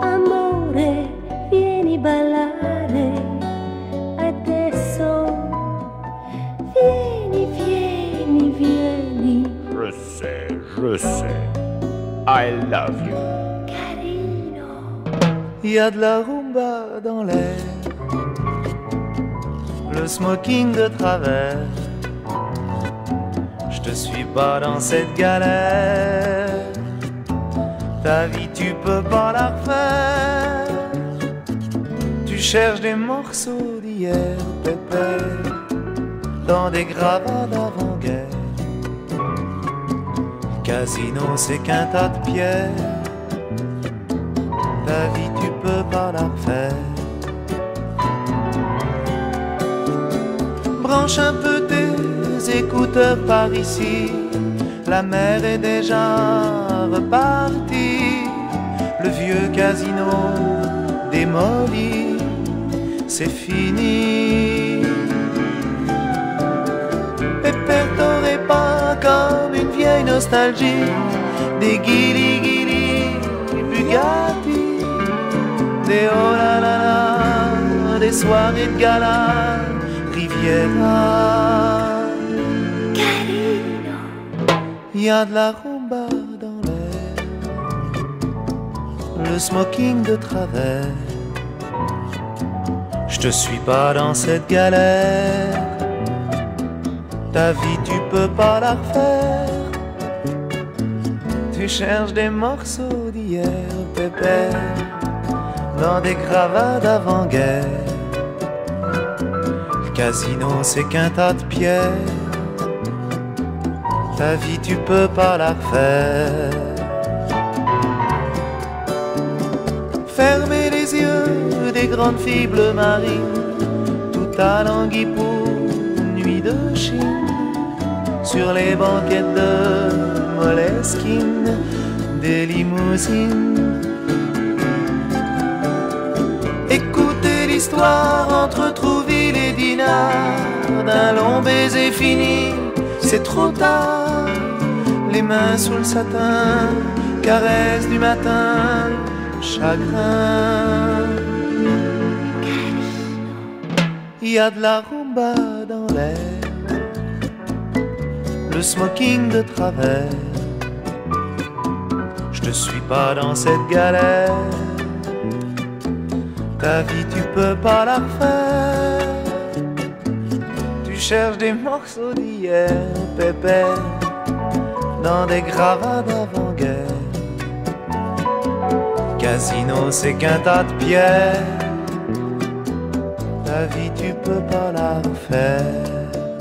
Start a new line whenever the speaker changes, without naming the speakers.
Amore, vieni ballare adesso. Vieni, vieni, vieni,
Je sais, je sais. I love you.
carino.
Y a de la rumba dans l'air, le smoking de travers. Je te suis pas dans cette galère. Ta vie, tu peux pas la refaire. Tu cherches des morceaux d'hier, pépère, dans des gravats d'avant-guerre. Casino, c'est qu'un tas de pierres. Ta vie, tu peux pas la refaire. Branche un peu tes écouteurs par ici. La mer est déjà repartie. Le vieux casino démoli, c'est fini. Pépère, t'aurais pas comme une vieille nostalgie des guili guili Bugatti, des oh là là là, des soirées de gala, Riviera. Y a de la rumba smoking de travers. Je te suis pas dans cette galère. Ta vie, tu peux pas la refaire. Tu cherches des morceaux d'hier, pépère, dans des gravats d'avant-guerre. Le casino, c'est qu'un tas de pierres. Ta vie, tu peux pas la refaire. Fermez les yeux des grandes filles bleues marines, tout à languille pour nuit de Chine, sur les banquettes de Moleskine, des limousines. Écoutez l'histoire entre Trouville et Dinard, d'un long baiser fini, c'est trop tard. Les mains sous le satin, caresse du matin, chagrin. Il y a de la rumba dans l'air, le smoking de travers. Je te suis pas dans cette galère. Ta vie, tu peux pas la refaire. Tu cherches des morceaux d'hier, pépère, dans des gravats d'avant-guerre. Casino, c'est qu'un tas de pierres. Ta vie, tu peux pas la refaire.